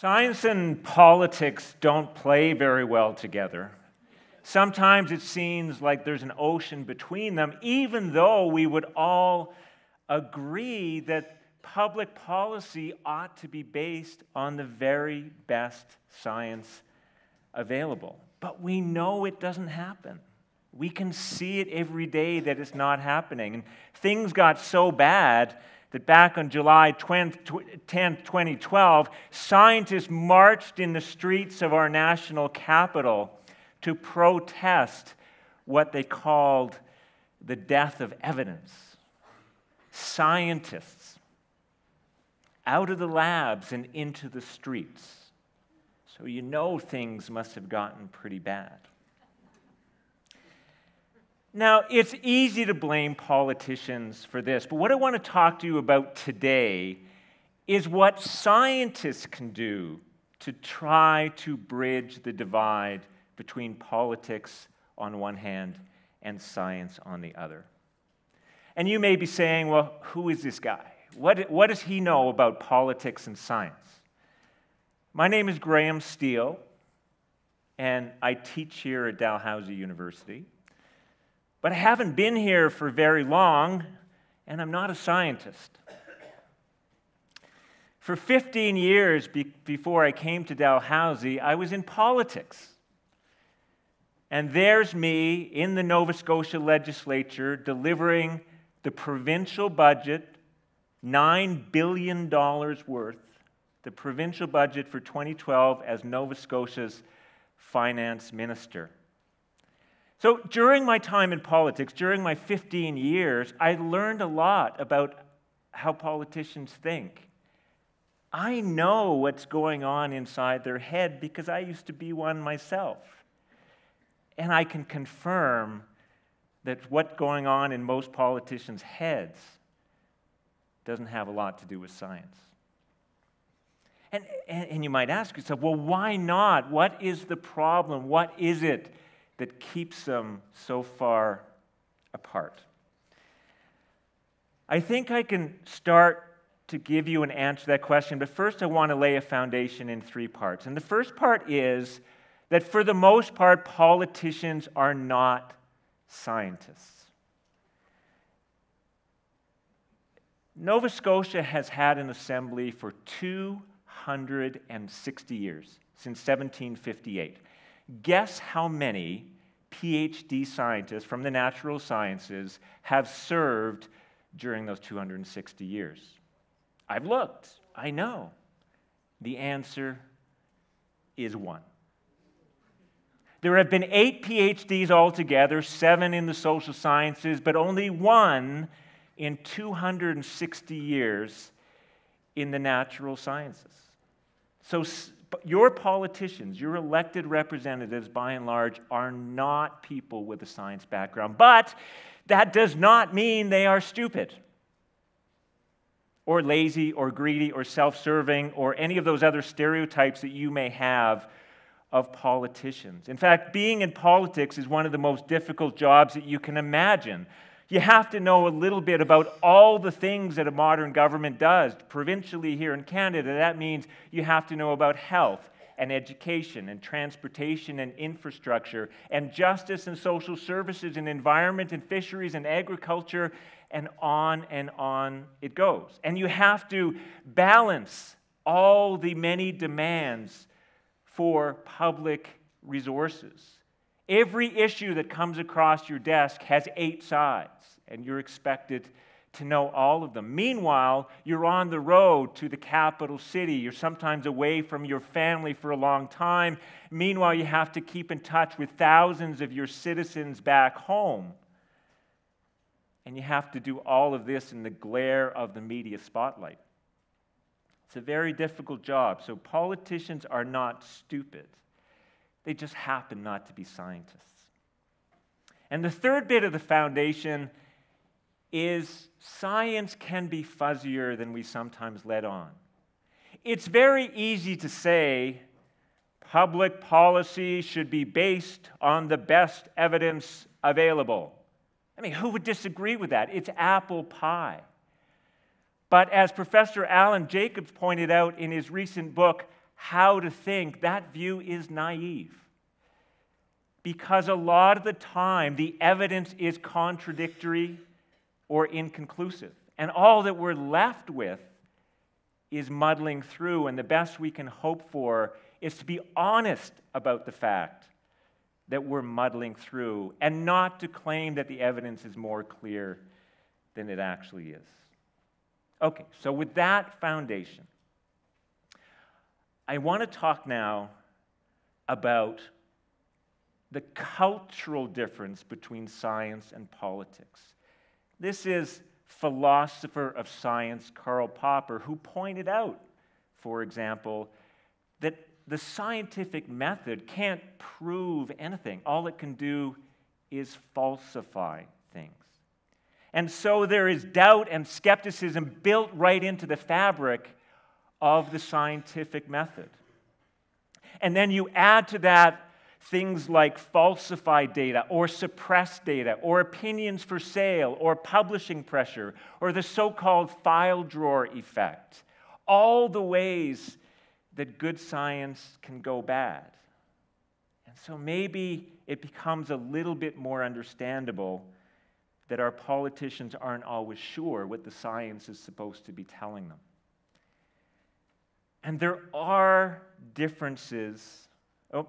Science and politics don't play very well together. Sometimes it seems like there's an ocean between them, even though we would all agree that public policy ought to be based on the very best science available. But we know it doesn't happen. We can see it every day that it's not happening. And things got so bad that back on July 10, 2012, scientists marched in the streets of our national capital to protest what they called the death of evidence. Scientists out of the labs and into the streets. So you know things must have gotten pretty bad. Now, it's easy to blame politicians for this, but what I want to talk to you about today is what scientists can do to try to bridge the divide between politics on one hand and science on the other. And you may be saying, well, who is this guy? What, what does he know about politics and science? My name is Graham Steele, and I teach here at Dalhousie University. But I haven't been here for very long, and I'm not a scientist. For 15 years be- before I came to Dalhousie, I was in politics. And there's me in the Nova Scotia legislature delivering the provincial budget, $9 billion worth, the provincial budget for 2012 as Nova Scotia's finance minister. So during my time in politics, during my 15 years, I learned a lot about how politicians think. I know what's going on inside their head because I used to be one myself. And I can confirm that what's going on in most politicians' heads doesn't have a lot to do with science. And, and, you might ask yourself, well, why not? What is the problem? What is it that keeps them so far apart? I think I can start to give you an answer to that question, but first I want to lay a foundation in three parts. And the first part is that for the most part, politicians are not scientists. Nova Scotia has had an assembly for 260 years, since 1758. Guess how many PhD scientists from the natural sciences have served during those 260 years? I've looked, I know. The answer is one. There have been eight PhDs altogether, seven in the social sciences, but only one in 260 years in the natural sciences. So your politicians, your elected representatives, by and large, are not people with a science background. But that does not mean they are stupid or lazy or greedy or self serving or any of those other stereotypes that you may have of politicians. In fact, being in politics is one of the most difficult jobs that you can imagine. You have to know a little bit about all the things that a modern government does. Provincially, here in Canada, that means you have to know about health and education and transportation and infrastructure and justice and social services and environment and fisheries and agriculture and on and on it goes. And you have to balance all the many demands for public resources. Every issue that comes across your desk has eight sides, and you're expected to know all of them. Meanwhile, you're on the road to the capital city. You're sometimes away from your family for a long time. Meanwhile, you have to keep in touch with thousands of your citizens back home. And you have to do all of this in the glare of the media spotlight. It's a very difficult job. So, politicians are not stupid. They just happen not to be scientists. And the third bit of the foundation is science can be fuzzier than we sometimes let on. It's very easy to say public policy should be based on the best evidence available. I mean, who would disagree with that? It's apple pie. But as Professor Alan Jacobs pointed out in his recent book, how to think, that view is naive. Because a lot of the time, the evidence is contradictory or inconclusive. And all that we're left with is muddling through, and the best we can hope for is to be honest about the fact that we're muddling through and not to claim that the evidence is more clear than it actually is. Okay, so with that foundation, I want to talk now about the cultural difference between science and politics. This is philosopher of science Karl Popper who pointed out, for example, that the scientific method can't prove anything. All it can do is falsify things. And so there is doubt and skepticism built right into the fabric of the scientific method. And then you add to that things like falsified data or suppressed data or opinions for sale or publishing pressure or the so called file drawer effect. All the ways that good science can go bad. And so maybe it becomes a little bit more understandable that our politicians aren't always sure what the science is supposed to be telling them. And there are differences. Oh,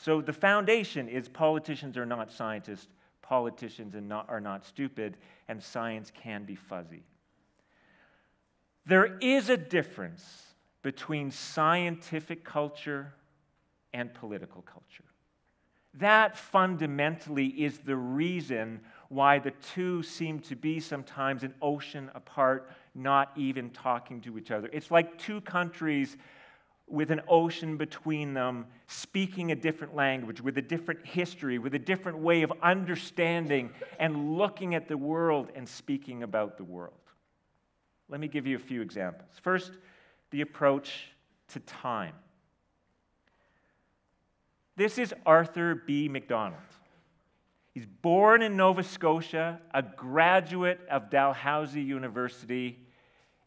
so the foundation is politicians are not scientists, politicians are not, are not stupid, and science can be fuzzy. There is a difference between scientific culture and political culture. That fundamentally is the reason why the two seem to be sometimes an ocean apart, not even talking to each other. It's like two countries with an ocean between them, speaking a different language, with a different history, with a different way of understanding and looking at the world and speaking about the world. Let me give you a few examples. First, the approach to time. This is Arthur B. McDonald. He's born in Nova Scotia, a graduate of Dalhousie University,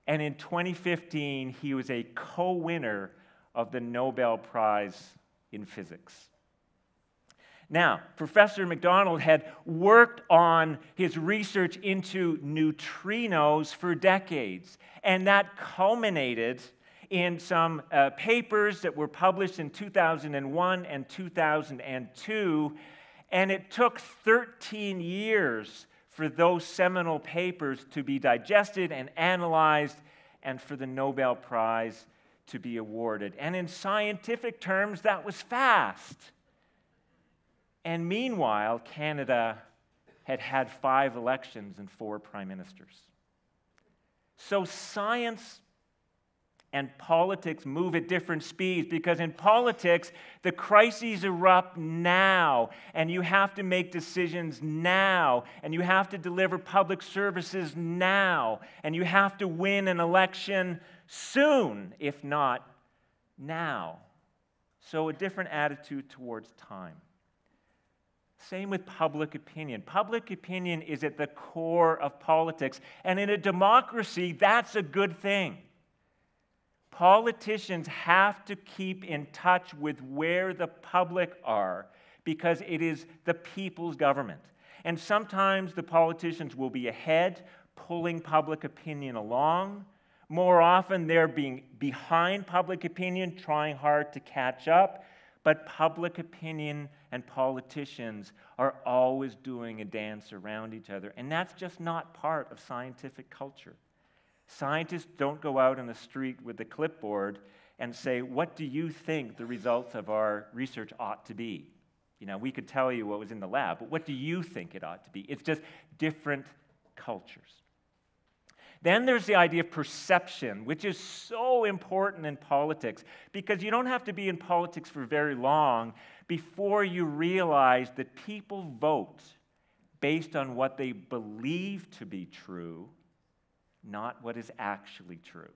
and in 2015, he was a co winner of the Nobel Prize in Physics. Now, Professor McDonald had worked on his research into neutrinos for decades, and that culminated in some uh, papers that were published in 2001 and 2002. And it took 13 years for those seminal papers to be digested and analyzed and for the Nobel Prize to be awarded. And in scientific terms, that was fast. And meanwhile, Canada had had five elections and four prime ministers. So science and politics move at different speeds because in politics, the crises erupt now, and you have to make decisions now, and you have to deliver public services now, and you have to win an election soon, if not now. So, a different attitude towards time. Same with public opinion. Public opinion is at the core of politics, and in a democracy, that's a good thing. Politicians have to keep in touch with where the public are because it is the people's government. And sometimes the politicians will be ahead, pulling public opinion along. More often, they're being behind public opinion, trying hard to catch up. But public opinion and politicians are always doing a dance around each other. And that's just not part of scientific culture. Scientists don't go out in the street with a clipboard and say, What do you think the results of our research ought to be? You know, we could tell you what was in the lab, but what do you think it ought to be? It's just different cultures. Then there's the idea of perception, which is so important in politics because you don't have to be in politics for very long before you realize that people vote based on what they believe to be true not what is actually true.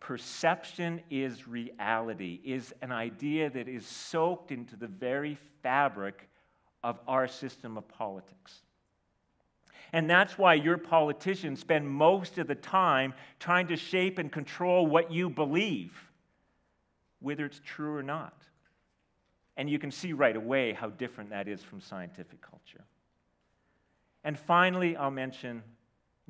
Perception is reality, is an idea that is soaked into the very fabric of our system of politics. And that's why your politicians spend most of the time trying to shape and control what you believe. whether it's true or not. And you can see right away how different that is from scientific culture. And finally, I'll mention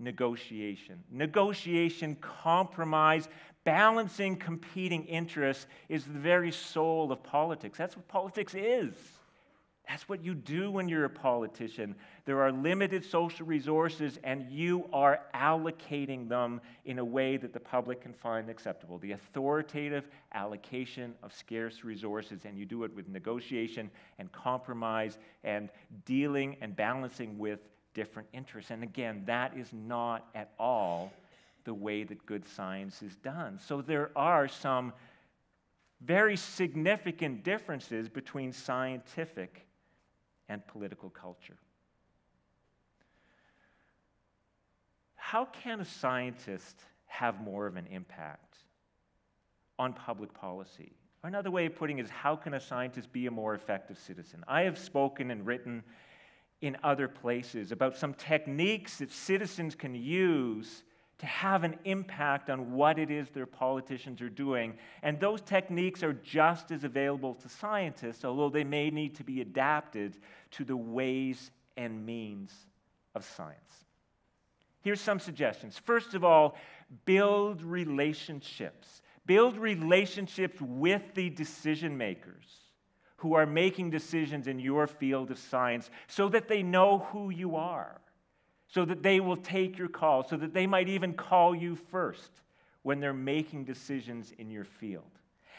negotiation. Negotiation, compromise, balancing competing interests is the very soul of politics. That's what politics is. That's what you do when you're a politician. There are limited social resources, and you are allocating them in a way that the public can find acceptable. The authoritative allocation of scarce resources, and you do it with negotiation and compromise and dealing and balancing with different interests. And again, that is not at all the way that good science is done. So there are some very significant differences between scientific and political culture. How can a scientist have more of an impact on public policy? Another way of putting it is how can a scientist be a more effective citizen? I have spoken and written in other places about some techniques that citizens can use to have an impact on what it is their politicians are doing. And those techniques are just as available to scientists, although they may need to be adapted to the ways and means of science. Here's some suggestions. First of all, build relationships. Build relationships with the decision makers who are making decisions in your field of science so that they know who you are so that they will take your call, so that they might even call you first when they're making decisions in your field.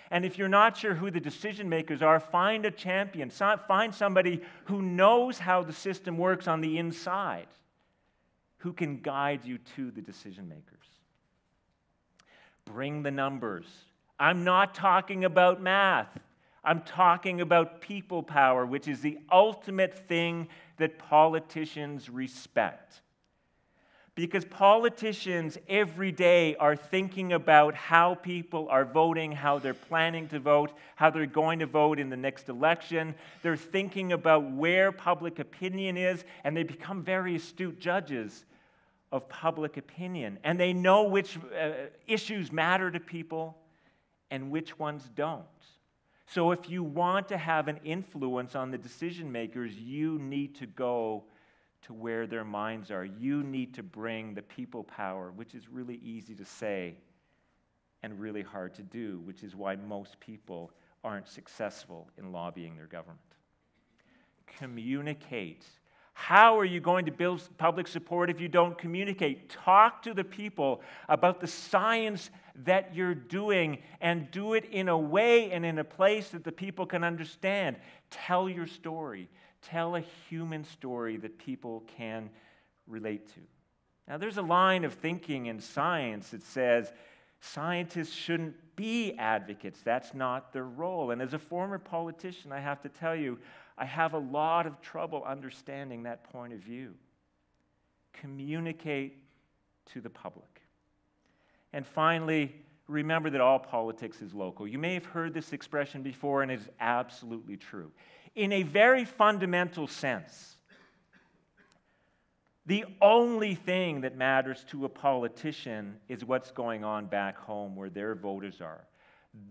And if you're not sure who the decision makers are, find a champion. Find somebody who knows how the system works on the inside, who can guide you to the decision makers. Bring the numbers. I'm not talking about math. I'm talking about people power, which is the ultimate thing that politicians respect. Because politicians every day are thinking about how people are voting, how they're planning to vote, how they're going to vote in the next election. They're thinking about where public opinion is, and they become very astute judges of public opinion. And they know which uh, issues matter to people and which ones don't. So, if you want to have an influence on the decision makers, you need to go to where their minds are. You need to bring the people power, which is really easy to say and really hard to do, which is why most people aren't successful in lobbying their government. Communicate. How are you going to build public support if you don't communicate? Talk to the people about the science that you're doing and do it in a way and in a place that the people can understand. Tell your story. Tell a human story that people can relate to. Now, there's a line of thinking in science that says scientists shouldn't be advocates. That's not their role. And as a former politician, I have to tell you, I have a lot of trouble understanding that point of view. Communicate to the public. And finally, remember that all politics is local. You may have heard this expression before, and it is absolutely true. In a very fundamental sense, the only thing that matters to a politician is what's going on back home where their voters are.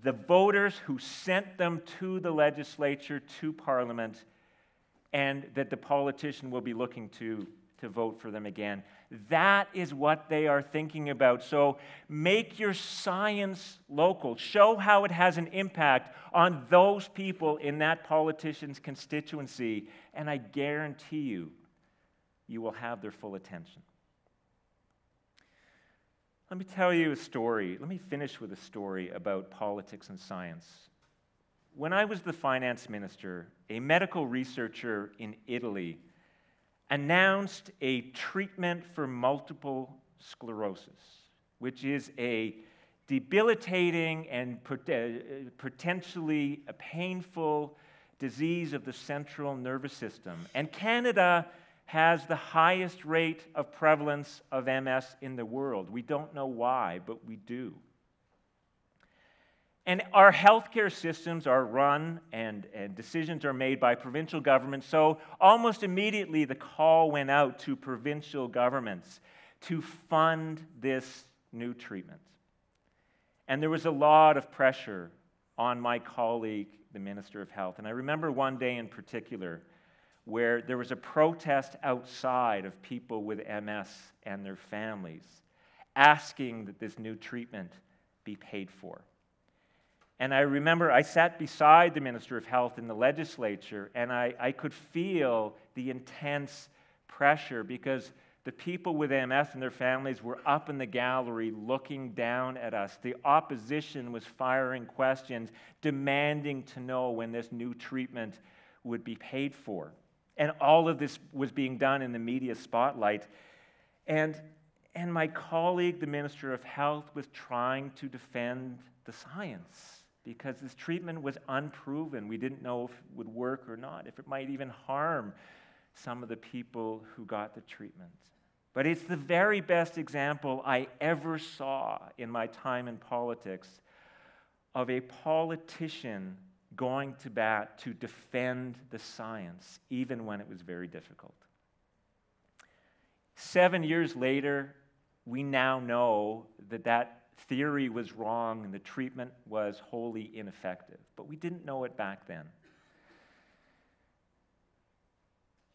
The voters who sent them to the legislature, to parliament, and that the politician will be looking to to vote for them again. That is what they are thinking about. So make your science local. Show how it has an impact on those people in that politician's constituency, and I guarantee you, you will have their full attention. Let me tell you a story. Let me finish with a story about politics and science. When I was the finance minister, a medical researcher in Italy announced a treatment for multiple sclerosis, which is a debilitating and uh, potentially a painful disease of the central nervous system. And Canada has the highest rate of prevalence of MS in the world. We don't know why, but we do. And our healthcare systems are run and, and decisions are made by provincial governments. So almost immediately, the call went out to provincial governments to fund this new treatment. And there was a lot of pressure on my colleague, the Minister of Health. And I remember one day in particular where there was a protest outside of people with MS and their families asking that this new treatment be paid for. And I remember I sat beside the Minister of Health in the legislature, and I, I could feel the intense pressure because the people with MS and their families were up in the gallery looking down at us. The opposition was firing questions, demanding to know when this new treatment would be paid for. And all of this was being done in the media spotlight. And, and my colleague, the Minister of Health, was trying to defend the science because this treatment was unproven. We didn't know if it would work or not, if it might even harm some of the people who got the treatment. But it's the very best example I ever saw in my time in politics of a politician going to bat to defend the science, even when it was very difficult. Seven years later, we now know that that theory was wrong and the treatment was wholly ineffective. But we didn't know it back then.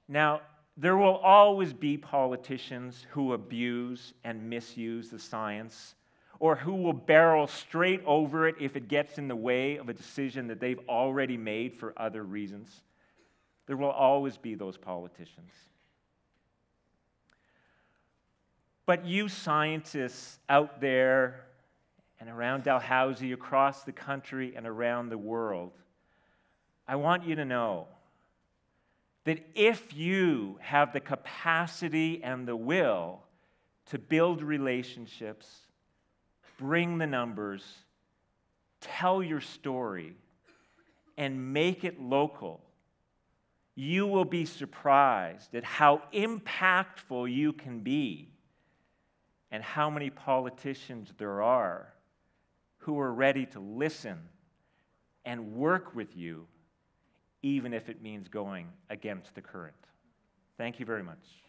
Now, there will always be politicians who abuse and misuse the science or who will barrel straight over it if it gets in the way of a decision that they've already made for other reasons. There will always be those politicians. But you scientists out there and around Dalhousie, across the country and around the world, I want you to know that if you have the capacity and the will to build relationships, bring the numbers, tell your story, and make it local, you will be surprised at how impactful you can be and how many politicians there are who are ready to listen and work with you, even if it means going against the current. Thank you very much.